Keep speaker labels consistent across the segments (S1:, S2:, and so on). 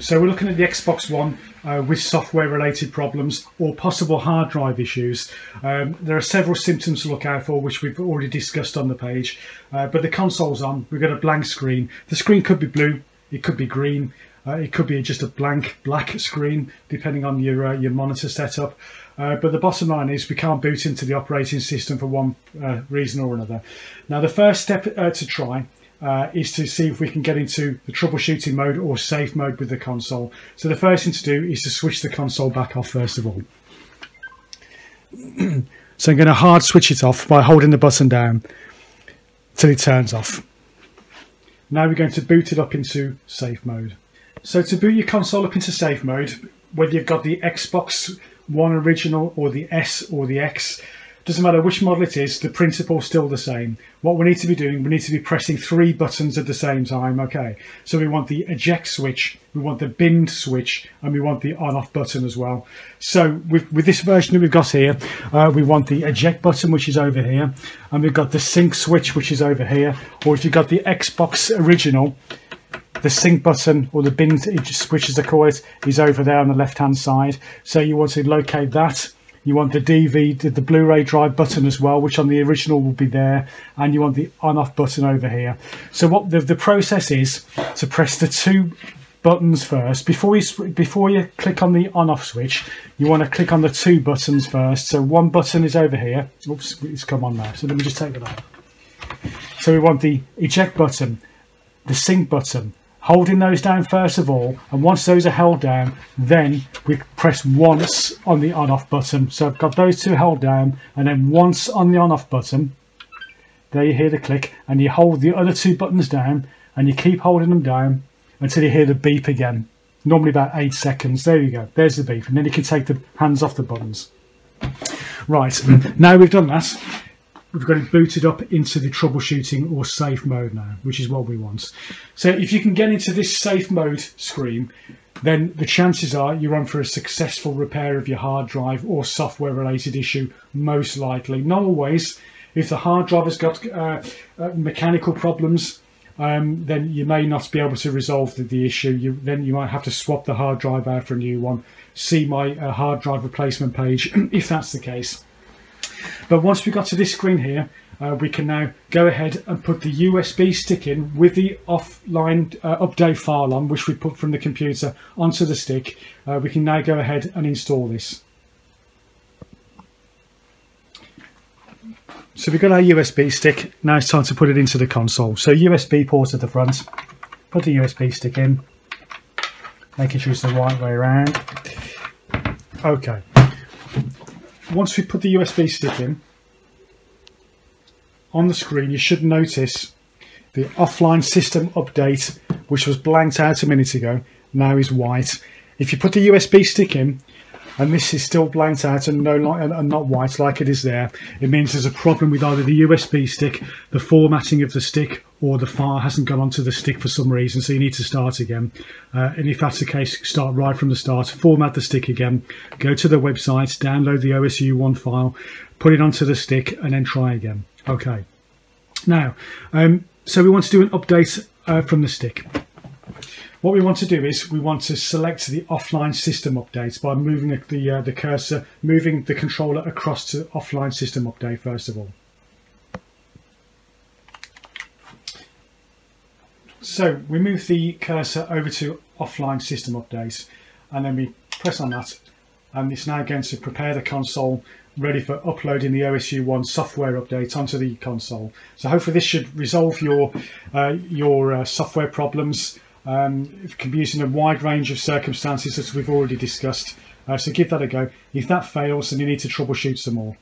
S1: So we're looking at the Xbox One uh, with software related problems or possible hard drive issues. Um, there are several symptoms to look out for which we've already discussed on the page, uh, but the console's on, we've got a blank screen. The screen could be blue, it could be green, uh, it could be just a blank black screen depending on your, uh, your monitor setup. Uh, but the bottom line is we can't boot into the operating system for one uh, reason or another. Now the first step to try uh, is to see if we can get into the troubleshooting mode or safe mode with the console. So the first thing to do is to switch the console back off first of all. so I'm going to hard switch it off by holding the button down till it turns off. Now we're going to boot it up into safe mode. So to boot your console up into safe mode, whether you've got the Xbox One original or the S or the X, doesn't matter which model it is, the principle's still the same. What we need to be doing, we need to be pressing three buttons at the same time, okay? So we want the eject switch, we want the bind switch, and we want the on-off button as well. So with, with this version that we've got here, uh, we want the eject button, which is over here, and we've got the sync switch, which is over here, or if you've got the Xbox original, the sync button or the bind switch as they call it is over there on the left hand side so you want to locate that you want the DVD, the Blu-ray drive button as well, which on the original will be there, and you want the on-off button over here. So what the, the process is to press the two buttons first before you before you click on the on-off switch. You want to click on the two buttons first. So one button is over here. Oops, it's come on now. So let me just take it out. So we want the eject button, the sync button, holding those down first of all and once those are held down then we press once on the on off button. So I've got those two held down and then once on the on off button there you hear the click and you hold the other two buttons down and you keep holding them down until you hear the beep again. Normally about eight seconds. There you go. There's the beep. And then you can take the hands off the buttons. Right. Now we've done that we've got it booted up into the troubleshooting or safe mode now, which is what we want. So if you can get into this safe mode screen, then the chances are you're on for a successful repair of your hard drive or software related issue, most likely. Not always. If the hard drive has got uh, uh, mechanical problems, um, then you may not be able to resolve the, the issue. You, then you might have to swap the hard drive out for a new one. See my uh, hard drive replacement page if that's the case. But once we got to this screen here, uh, we can now go ahead and put the USB stick in with the offline uh, update file on, which we put from the computer onto the stick. Uh, we can now go ahead and install this. So we've got our USB stick, now it's time to put it into the console. So USB port at the front, put the USB stick in, making sure it's the right way around. Okay, once we put the USB stick in, on the screen you should notice the offline system update, which was blanked out a minute ago, now is white. If you put the USB stick in, and this is still blanked out and no and not white like it is there, it means there's a problem with either the USB stick, the formatting of the stick, or the file hasn't gone onto the stick for some reason, so you need to start again. Uh, and if that's the case, start right from the start, format the stick again, go to the website, download the OSU1 file, put it onto the stick, and then try again. Okay. Now, um, so we want to do an update uh, from the stick. What we want to do is we want to select the offline system updates by moving the, the, uh, the cursor, moving the controller across to offline system update first of all. So we move the cursor over to offline system updates and then we press on that and it's now going to prepare the console ready for uploading the OSU1 software update onto the console. So hopefully this should resolve your, uh, your uh, software problems um, it can be used in a wide range of circumstances as we've already discussed. Uh, so give that a go. If that fails, then you need to troubleshoot some more.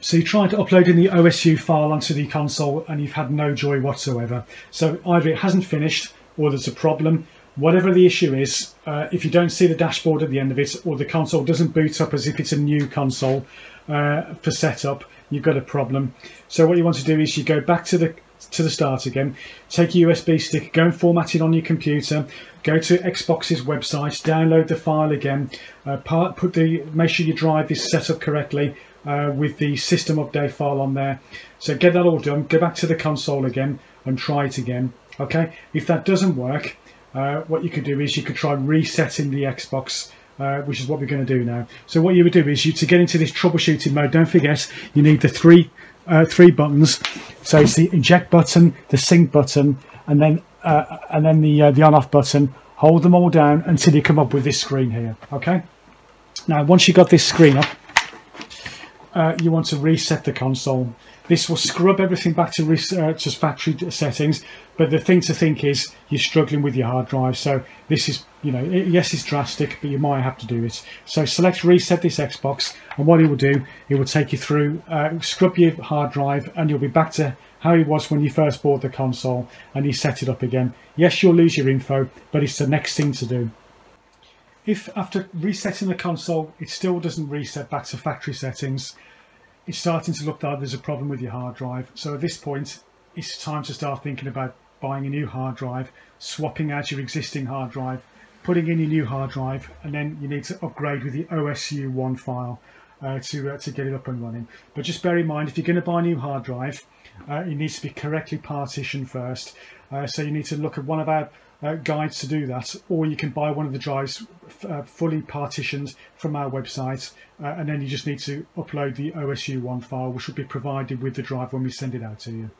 S1: So you tried uploading the OSU file onto the console and you've had no joy whatsoever. So either it hasn't finished or there's a problem. Whatever the issue is, uh, if you don't see the dashboard at the end of it or the console doesn't boot up as if it's a new console uh, for setup, you've got a problem. So what you want to do is you go back to the to the start again, take a USB stick, go and format it on your computer, go to Xbox's website, download the file again, uh, part, put the make sure your drive is set up correctly uh, with the system update file on there. So get that all done, go back to the console again, and try it again. Okay, if that doesn't work, uh, what you could do is you could try resetting the Xbox uh, which is what we're going to do now. So what you would do is you to get into this troubleshooting mode, don't forget you need the three uh, three buttons. So it's the eject button, the sync button, and then uh, and then the uh, the on off button. Hold them all down until you come up with this screen here. Okay. Now once you've got this screen up, uh, you want to reset the console. This will scrub everything back to, uh, to factory settings, but the thing to think is you're struggling with your hard drive. So this is, you know, it, yes, it's drastic, but you might have to do it. So select reset this Xbox, and what it will do, it will take you through, uh, scrub your hard drive, and you'll be back to how it was when you first bought the console and you set it up again. Yes, you'll lose your info, but it's the next thing to do. If after resetting the console, it still doesn't reset back to factory settings, it's starting to look like there's a problem with your hard drive. So at this point, it's time to start thinking about buying a new hard drive, swapping out your existing hard drive, putting in your new hard drive, and then you need to upgrade with the OSU1 file uh, to, uh, to get it up and running. But just bear in mind, if you're going to buy a new hard drive, uh, it needs to be correctly partitioned first. Uh, so you need to look at one of our uh, guides to do that, or you can buy one of the drives uh, fully partitioned from our website, uh, and then you just need to upload the OSU1 file, which will be provided with the drive when we send it out to you.